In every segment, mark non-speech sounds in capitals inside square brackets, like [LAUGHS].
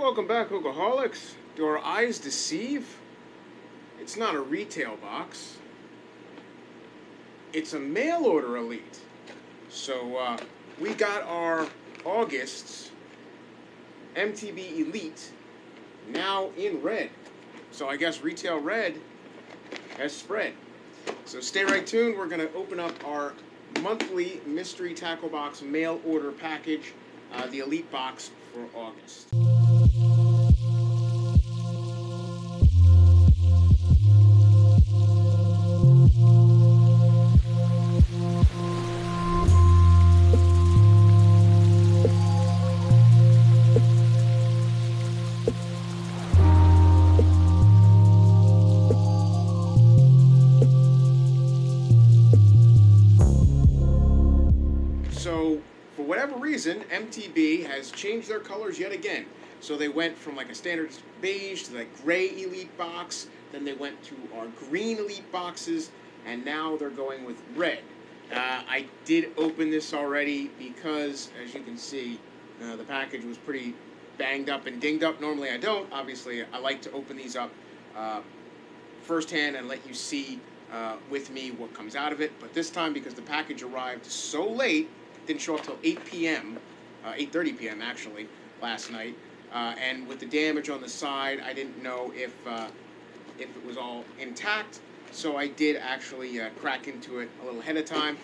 Welcome back, Hookaholics. Do our eyes deceive? It's not a retail box. It's a mail order elite. So uh, we got our August's MTB Elite now in red. So I guess retail red has spread. So stay right tuned. We're going to open up our monthly mystery tackle box mail order package, uh, the Elite box for August. Has changed their colors yet again. So they went from like a standard beige to like gray elite box, then they went to our green elite boxes, and now they're going with red. Uh, I did open this already because, as you can see, uh, the package was pretty banged up and dinged up. Normally I don't. Obviously, I like to open these up uh, firsthand and let you see uh, with me what comes out of it. But this time, because the package arrived so late, didn't show up till 8 p.m., uh, 8:30 p.m. actually last night, uh, and with the damage on the side, I didn't know if uh, if it was all intact. So I did actually uh, crack into it a little ahead of time.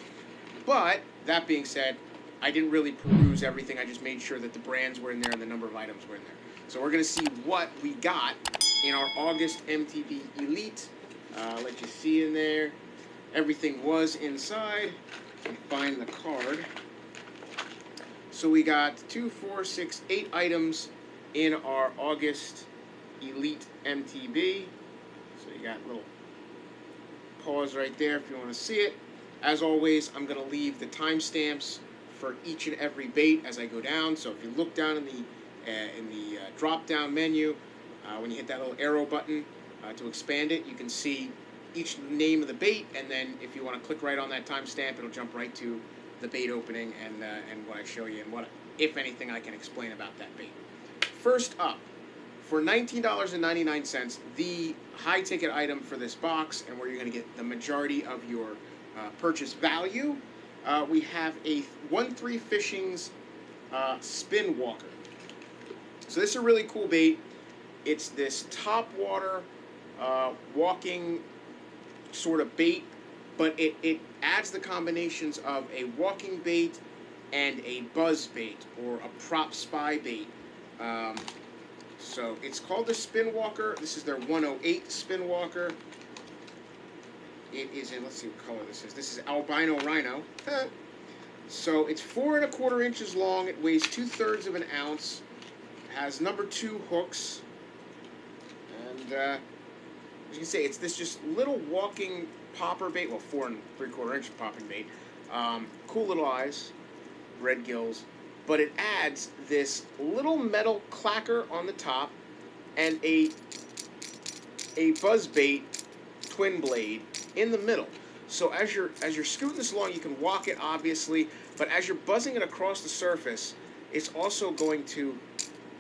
But that being said, I didn't really peruse everything. I just made sure that the brands were in there and the number of items were in there. So we're gonna see what we got in our August MTB Elite. Uh, let you see in there. Everything was inside. Find the card. So we got two, four, six, eight items in our August Elite MTB. So you got a little pause right there if you want to see it. As always, I'm going to leave the timestamps for each and every bait as I go down. So if you look down in the uh, in the uh, drop down menu, uh, when you hit that little arrow button uh, to expand it, you can see each name of the bait, and then if you want to click right on that timestamp, it'll jump right to the bait opening and uh, and what I show you and what, if anything, I can explain about that bait. First up, for nineteen dollars and ninety nine cents, the high ticket item for this box, and where you're going to get the majority of your uh, purchase value, uh, we have a one three fishings uh, spin walker. So this is a really cool bait. It's this top water uh, walking sort of bait, but it, it adds the combinations of a walking bait and a buzz bait or a prop spy bait. Um, so it's called the Spin Walker. This is their 108 Spin Walker. It is in, let's see what color this is. This is albino rhino. [LAUGHS] so it's four and a quarter inches long. It weighs two thirds of an ounce. Has number two hooks. And uh, as you can say, it's this just little walking popper bait. Well, four and three quarter inch popping bait. Um, cool little eyes, red gills, but it adds this little metal clacker on the top and a a buzz bait twin blade in the middle. So as you're as you're scooting this along, you can walk it obviously, but as you're buzzing it across the surface, it's also going to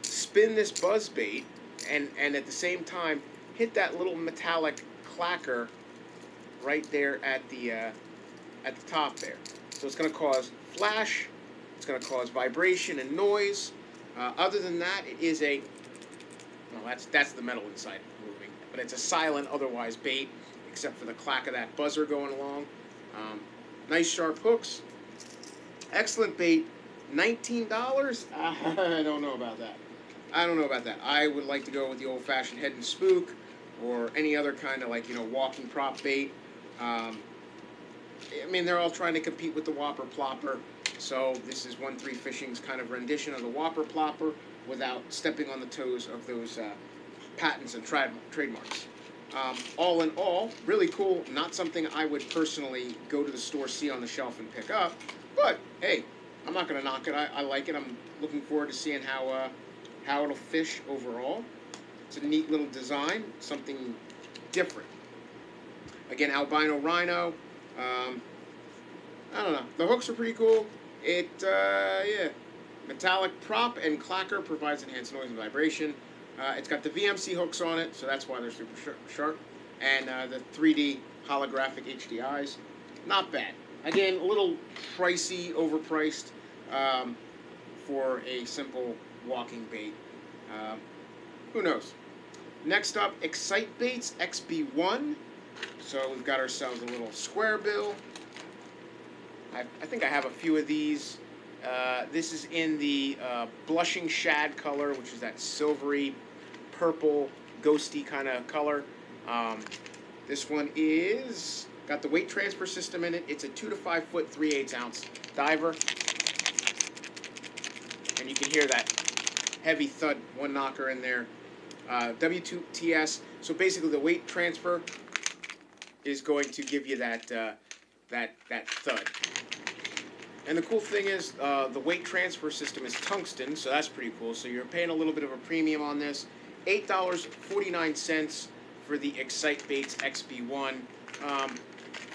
spin this buzz bait and and at the same time hit that little metallic clacker right there at the uh, at the top there. So it's going to cause flash, it's going to cause vibration and noise. Uh, other than that, it is a well, that's that's the metal inside moving, but it's a silent otherwise bait, except for the clack of that buzzer going along. Um, nice sharp hooks, excellent bait. Nineteen dollars? [LAUGHS] I don't know about that. I don't know about that. I would like to go with the old-fashioned Heddon spook, or any other kind of like you know walking prop bait. Um, I mean, they're all trying to compete with the Whopper Plopper. So this is One Three Fishing's kind of rendition of the Whopper Plopper without stepping on the toes of those uh, patents and tra- trademarks. Um, all in all, really cool. Not something I would personally go to the store, see on the shelf, and pick up. But hey, I'm not going to knock it. I, I like it. I'm looking forward to seeing how uh, how it'll fish overall. It's a neat little design, something different. Again, albino rhino. Um, I don't know. The hooks are pretty cool. It, uh, yeah, Metallic prop and clacker provides enhanced noise and vibration. Uh, it's got the VMC hooks on it, so that's why they're super sharp. And uh, the 3D holographic HDIs. Not bad. Again, a little pricey, overpriced um, for a simple walking bait. Um, who knows? Next up, Xcite Baits XB1. So we've got ourselves a little square bill. I, I think I have a few of these. Uh, this is in the uh, blushing shad color, which is that silvery, purple, ghosty kind of color. Um, this one is got the weight transfer system in it. It's a two to five foot, three eighths ounce diver, and you can hear that heavy thud, one knocker in there. Uh, W2TS. So basically, the weight transfer is going to give you that uh, that that thud. And the cool thing is, uh, the weight transfer system is tungsten, so that's pretty cool. So you're paying a little bit of a premium on this. Eight dollars forty nine cents for the Xcite Baits XB1. Um,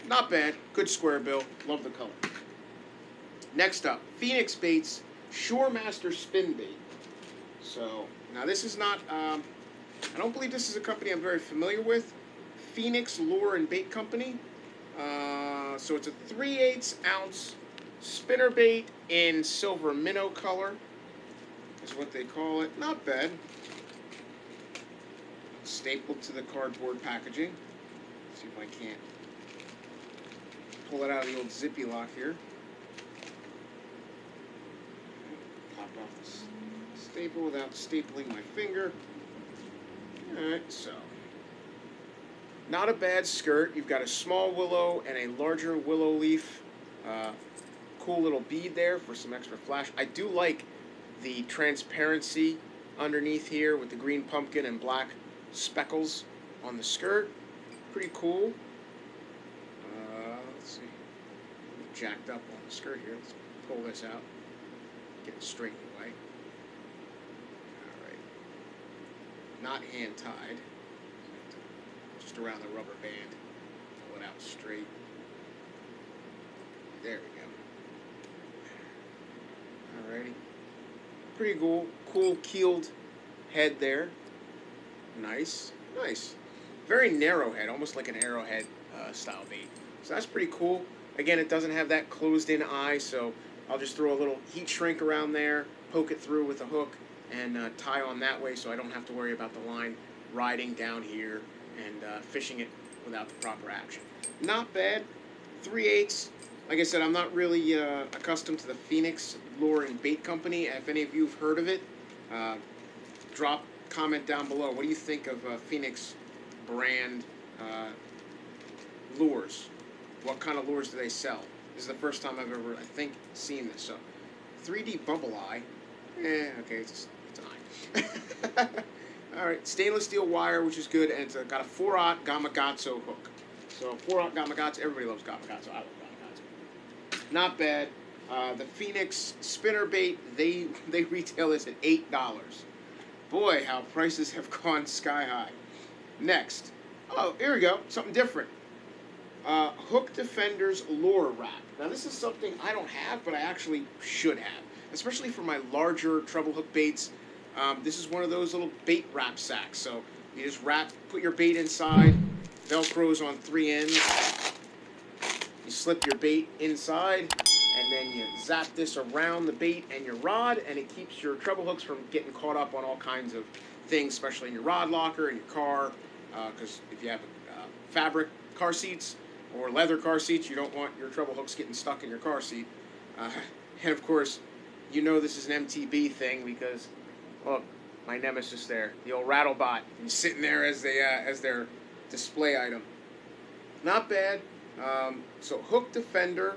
not bad. Good square bill. Love the color. Next up, Phenix Baits Shoremaster Spin Bait. So now this is not. Um, I don't believe this is a company I'm very familiar with. Phenix Lure and Bait Company. Uh, so it's a 3 8 ounce spinner bait in silver minnow color. Is what they call it. Not bad. Stapled to the cardboard packaging. Let's see if I can't pull it out of the old zippy lock here. Pop off the staple without stapling my finger. Alright, so. Not a bad skirt. You've got a small willow and a larger willow leaf. Uh, cool little bead there for some extra flash. I do like the transparency underneath here with the green pumpkin and black speckles on the skirt. Pretty cool. Uh, let's see. Jacked up on the skirt here. Let's pull this out. Get it straight away. Alright. Not hand tied. Just around the rubber band. It out straight. There we go. Alrighty. Pretty cool. Cool keeled head there. Nice. Nice. Very narrow head, almost like an arrowhead uh, style bait. So that's pretty cool. Again, it doesn't have that closed in eye, so I'll just throw a little heat shrink around there, poke it through with a hook, and uh, tie on that way so I don't have to worry about the line riding down here and uh, fishing it without the proper action. Not bad. 3 eighths. Like I said, I'm not really uh, accustomed to the Phenix Lure and Bait Company. If any of you have heard of it, uh, drop comment down below. What do you think of uh, Phenix brand uh, lures? What kind of lures do they sell? This is the first time I've ever, I think, seen this. So, 3D Bubble Eye. Eh, okay, it's, it's an eye. [LAUGHS] All right, stainless steel wire, which is good, and it's got a 4-aught Gamakatsu hook. So 4-aught Gamakatsu, everybody loves Gamakatsu. I love Gamakatsu. Not bad. Uh, the Phenix spinner bait, they [LAUGHS] they retail this at eight dollars. Boy, how prices have [LAUGHS] gone sky high. Next, oh here we go, something different. Uh, Hook Defenders Lure Wrap. Now this is something I don't have, but I actually should have, especially for my larger treble hook baits. Um, this is one of those little bait wrap sacks. So you just wrap, put your bait inside. Velcro's on three ends. You slip your bait inside, and then you zap this around the bait and your rod, and it keeps your treble hooks from getting caught up on all kinds of things, especially in your rod locker, in your car, because uh, if you have uh, fabric car seats or leather car seats, you don't want your treble hooks getting stuck in your car seat. Uh, [LAUGHS] and of course, you know this is an MTB thing because, look, my nemesis there, the old Rattlebot, he's sitting there as they uh, as their display item. Not bad. Um, so Hook Defender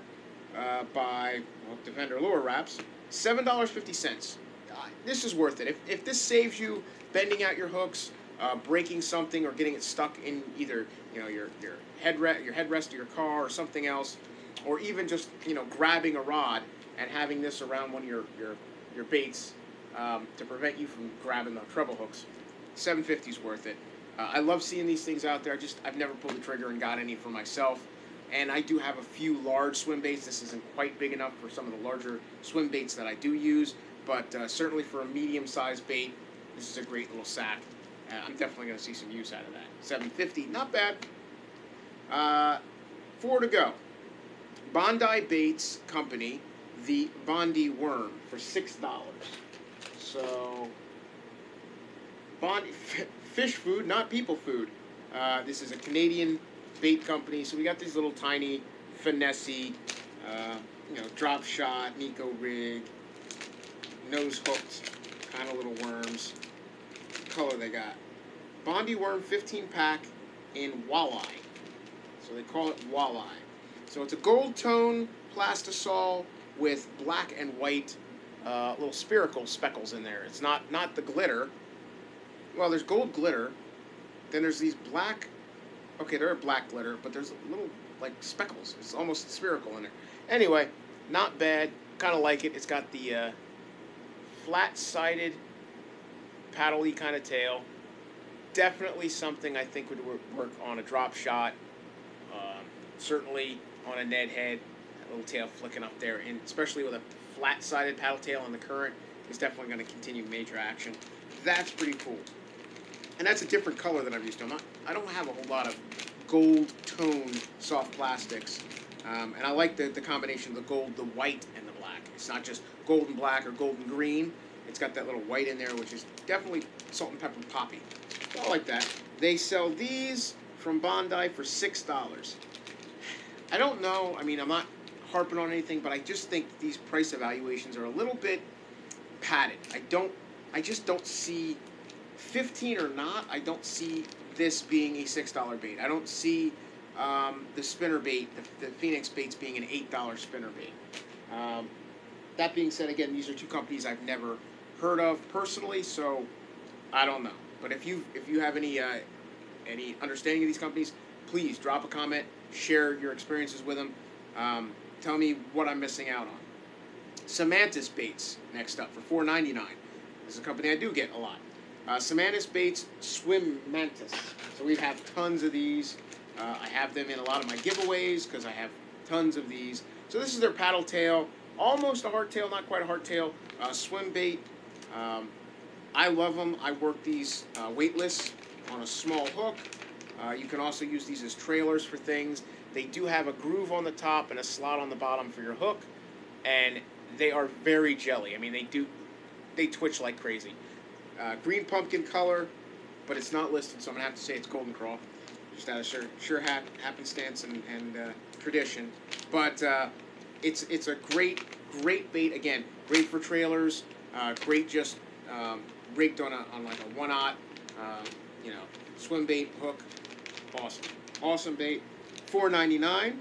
uh, by Hook Defender Lure Wraps, seven dollars fifty cents. Uh, this is worth it. If, if this saves you bending out your hooks, uh, breaking something, or getting it stuck in either you know your your headrest your headrest of your car or something else, or even just you know grabbing a rod and having this around one of your your your baits um, to prevent you from grabbing the treble hooks, seven fifty is worth it. Uh, I love seeing these things out there. I just I've never pulled the trigger and got any for myself. And I do have a few large swim baits. This isn't quite big enough for some of the larger swim baits that I do use. but uh, certainly for a medium-sized bait, this is a great little sack. Uh, I'm definitely going to see some use out of that. 750, not bad. Uh, four to go. Bondy Baits Company, the Bondy Worm for six dollars. So, Bondy f- fish food, not people food. Uh, this is a Canadian bait company, so we got these little tiny finesse, uh, you know, drop shot, Neko rig, nose hooked, kind of little worms. Color they got. Bondy Worm 15 pack in walleye. So they call it walleye. So it's a gold tone plastisol with black and white uh, little spherical speckles in there. It's not not the glitter. Well, there's gold glitter. Then there's these black. Okay, they're black glitter, but there's a little like speckles. It's almost spherical in there. Anyway, not bad. Kind of like it. It's got the uh, flat-sided, paddle-y kind of tail. Definitely something I think would work on a drop shot. Um, certainly on a Ned head, little tail flicking up there, and especially with a flat-sided paddle tail on the current, is definitely going to continue major action. That's pretty cool. And that's a different color than I've used. I'm not, I don't have a whole lot of gold tone soft plastics. Um, and I like the, the combination of the gold, the white, and the black. It's not just gold and black or gold and green. It's got that little white in there, which is definitely salt and pepper poppy. I like that. They sell these from Bondy for six dollars. I don't know. I mean, I'm not harping on anything, but I just think these price evaluations are a little bit padded. I don't. I just don't see, fifteen or not. I don't see this being a six dollar bait. I don't see um, the spinner bait, the, the Phenix baits, being an eight dollar spinner bait. Um, that being said, again, these are two companies I've never heard of personally, so I don't know. But if you if you have any uh, any understanding of these companies, please drop a comment, share your experiences with them. Um, tell me what I'm missing out on. Samatis Baits next up for four ninety nine. This is a company I do get a lot. Uh, Samatis Baits Swim Mantis. So we have tons of these. Uh, I have them in a lot of my giveaways because I have tons of these. So this is their paddle tail, almost a hardtail, not quite a hardtail, uh, swim bait. Um, I love them. I work these uh, weightless on a small hook. Uh, you can also use these as trailers for things. They do have a groove on the top and a slot on the bottom for your hook, and they are very jelly. I mean, they do, they twitch like crazy. Uh, green pumpkin color, but it's not listed, so I'm gonna have to say it's golden crawl, just out of sure sure hap, happenstance and and uh, tradition. But uh, it's it's a great great bait again. Great for trailers. Uh, great just um, rigged on a on like a one aught, um, you know, swim bait hook. Awesome, awesome bait. Four ninety nine.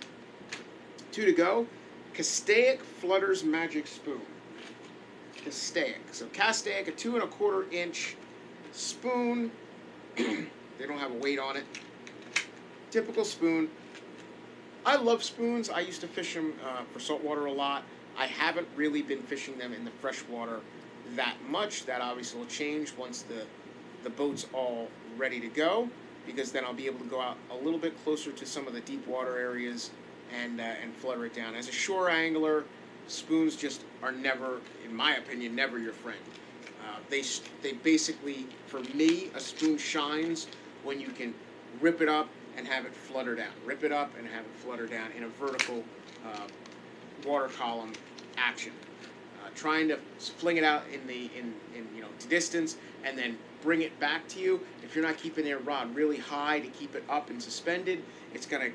Two to go. Castaic Flutters Magic Spoon. Castaic. So Castaic, a two and a quarter inch spoon. [CLEARS THROAT] they don't have a weight on it. Typical spoon. I love spoons. I used to fish them uh, for saltwater a lot. I haven't really been fishing them in the freshwater that much. That obviously will change once the the boat's all ready to go, because then I'll be able to go out a little bit closer to some of the deep water areas and uh, and flutter it down. As a shore angler, spoons just are never, in my opinion, never your friend. Uh, they they basically, for me, a spoon shines when you can rip it up and have it flutter down. Rip it up and have it flutter down in a vertical uh, water column action. Uh, trying to fling it out in the in, in you know distance and then bring it back to you. If you're not keeping your rod really high to keep it up and suspended, it's gonna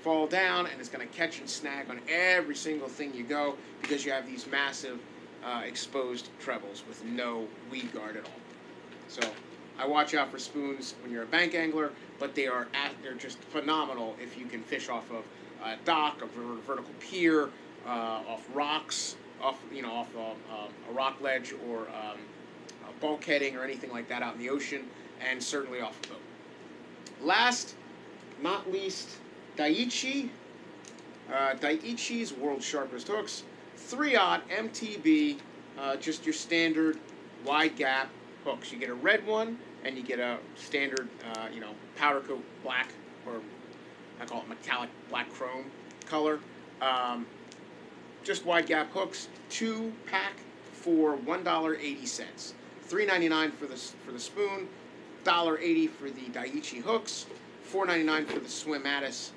fall down and it's gonna catch and snag on every single thing you go because you have these massive uh, exposed trebles with no weed guard at all. So I watch out for spoons when you're a bank angler, but they are at, they're just phenomenal if you can fish off of a dock, a vertical pier, uh, off rocks, off you know off a, um, a rock ledge or um, bulkheading or anything like that out in the ocean, and certainly off a boat. Last, not least, Daiichi. Uh, Daiichi's World's Sharpest Hooks, 3-aught MTB, uh, just your standard wide gap hooks. You get a red one, and you get a standard, uh, you know, powder coat black, or I call it metallic black chrome color. Um, just wide gap hooks, two pack, for one dollar eighty cents. Three ninety nine for the for the spoon, dollar eighty for the Daiichi hooks, four ninety nine for the Swim-Matis,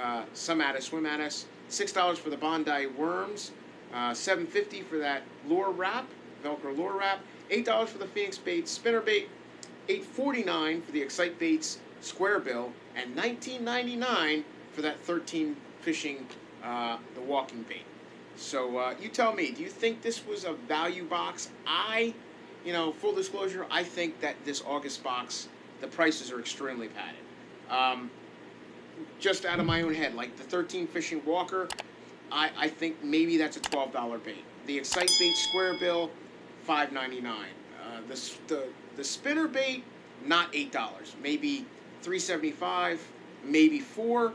uh, Swim Addis, six dollars for the Bondy worms, uh, seven fifty for that lure wrap, Velcro lure wrap, eight dollars for the Phenix bait spinner bait, eight forty nine for the Xcite baits square bill, and nineteen ninety nine for that thirteen fishing uh, the walking bait. So uh, you tell me, do you think this was a value box? I, you know, full disclosure, I think that this August box, the prices are extremely padded. Um, just out of my own head, like the 13 fishing walker, I, I think maybe that's a $12 bait. The Xcite bait square bill, $5.99. Uh, the, the, the spinner bait, not $8, maybe $3.75, maybe 4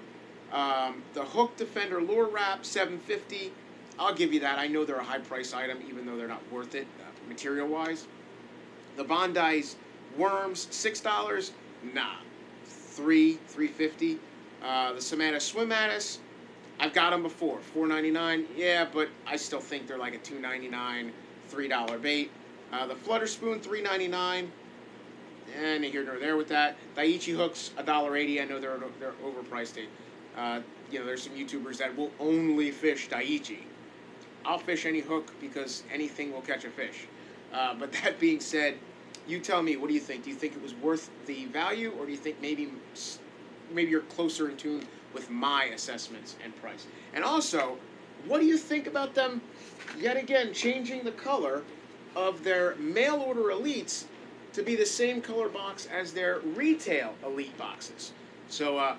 um, the hook defender lure wrap, 750 I'll give you that. I know they're a high price item, even though they're not worth it uh, material wise. The Bondy's worms, six dollars. Nah, three, three fifty. Uh, the Samana Swim-Matis, I've got them before, four ninety nine. Yeah, but I still think they're like a two ninety nine, three dollar bait. Uh, the Flutter Spoon, three ninety nine. And here nor there with that. Daiichi hooks, a dollar eighty. I know they're they're overpriced. Uh, you know, there's some YouTubers that will only fish Daiichi. I'll fish any hook because anything will catch a fish. Uh, but [LAUGHS] that being said, you tell me, what do you think? Do you think it was worth the value, or do you think maybe maybe you're closer in tune with my assessments and price? And also, what do you think about them yet again changing the color of their mail order elites to be the same color box as their retail elite boxes? So uh,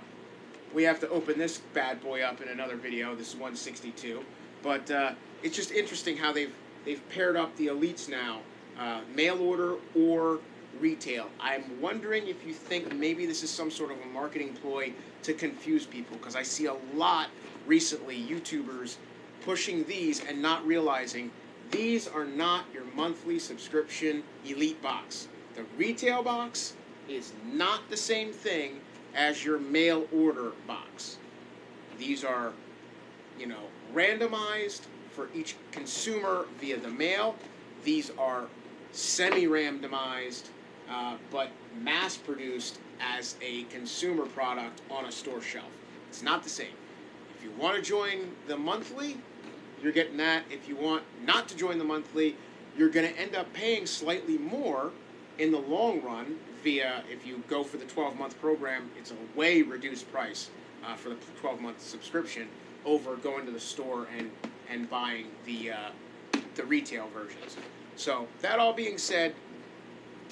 we have to open this bad boy up in another video. This is 162. But uh, it's just interesting how they've they've paired up the elites now, uh, mail order or retail. I'm wondering if you think maybe this is some sort of a marketing ploy to confuse people because I see a lot recently YouTubers pushing these and not realizing these are not your monthly subscription elite box. The retail box is not the same thing as your mail order box. These are, you know, randomized for each consumer via the mail. These are semi-randomized, uh, but mass-produced as a consumer product on a store shelf. It's not the same. If you want to join the monthly, you're getting that. If you want not to join the monthly, you're going to end up paying slightly more in the long run via if you go for the 12 month program it's a way reduced price uh, for the 12 month subscription over going to the store and and buying the uh, the retail versions. So that all being said,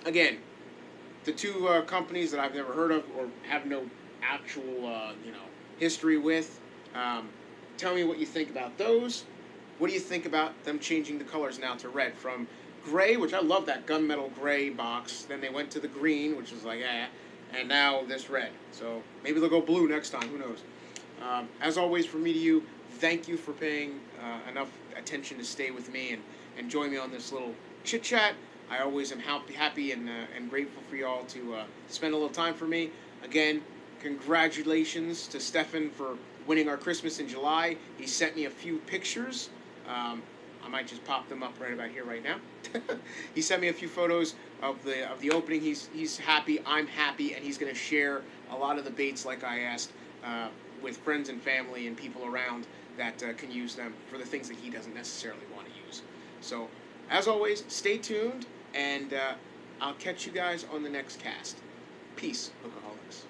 again, the two uh, companies that I've never heard of or have no actual uh, you know history with. Um, tell me what you think about those. What do you think about them changing the colors now to red from gray, which I love that gunmetal gray box. Then they went to the green, which is like eh, and now this red. So maybe they'll go blue next time. Who knows? Um, as always, from me to you, thank you for paying uh, enough attention to stay with me and, and join me on this little chit chat. I always am happy, happy and, uh, and grateful for y'all to uh, spend a little time for me. Again, congratulations to Stefan for winning our Christmas in July. He sent me a few pictures. Um, I might just pop them up right about here, right now. [LAUGHS] he sent me a few photos of the of the opening. He's he's happy. I'm happy, and he's going to share a lot of the baits like I asked. Uh, with friends and family and people around that uh, can use them for the things that he doesn't necessarily want to use. So, as always, stay tuned, and uh, I'll catch you guys on the next cast. Peace, Hookaholics.